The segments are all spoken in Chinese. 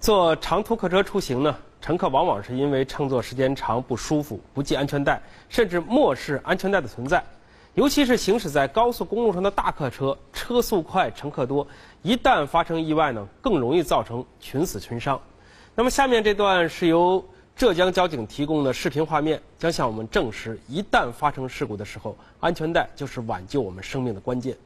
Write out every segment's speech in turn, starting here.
坐长途客车出行呢，乘客往往是因为乘坐时间长不舒服，不系安全带，甚至漠视安全带的存在。尤其是行驶在高速公路上的大客车，车速快，乘客多，一旦发生意外呢，更容易造成群死群伤。那么下面这段是由浙江交警提供的视频画面，将向我们证实：一旦发生事故的时候，安全带就是挽救我们生命的关键。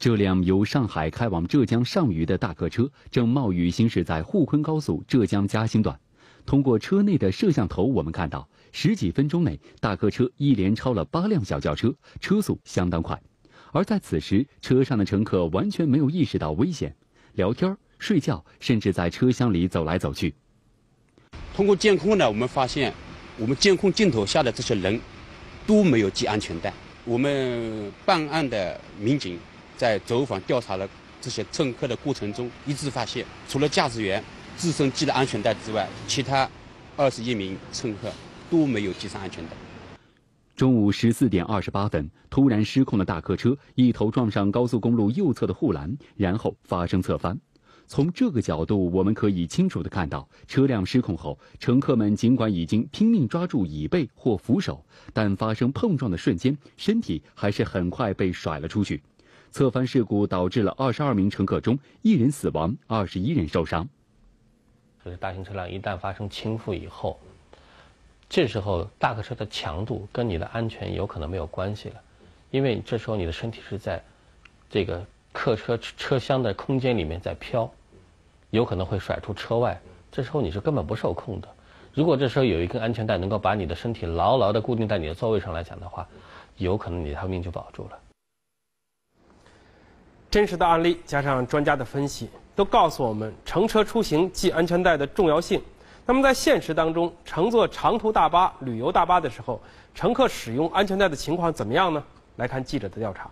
这辆由上海开往浙江上虞的大客车正冒雨行驶在沪昆高速浙江嘉兴段。通过车内的摄像头，我们看到十几分钟内，大客车一连超了八辆小轿车，车速相当快。而在此时，车上的乘客完全没有意识到危险，聊天、睡觉，甚至在车厢里走来走去。通过监控呢，我们发现，我们监控镜头下的这些人都没有系安全带。我们办案的民警。在走访调查了这些乘客的过程中，一致发现，除了驾驶员自身系了安全带之外，其他二十一名乘客都没有系上安全带。中午十四点二十八分，突然失控的大客车一头撞上高速公路右侧的护栏，然后发生侧翻。从这个角度，我们可以清楚地看到，车辆失控后，乘客们尽管已经拼命抓住椅背或扶手，但发生碰撞的瞬间，身体还是很快被甩了出去。侧翻事故导致了二十二名乘客中一人死亡，二十一人受伤。所以，大型车辆一旦发生倾覆以后，这时候大客车的强度跟你的安全有可能没有关系了，因为这时候你的身体是在这个客车车厢的空间里面在飘，有可能会甩出车外。这时候你是根本不受控的。如果这时候有一根安全带能够把你的身体牢牢的固定在你的座位上来讲的话，有可能你条命就保住了。真实的案例加上专家的分析，都告诉我们乘车出行系安全带的重要性。那么在现实当中，乘坐长途大巴、旅游大巴的时候，乘客使用安全带的情况怎么样呢？来看记者的调查。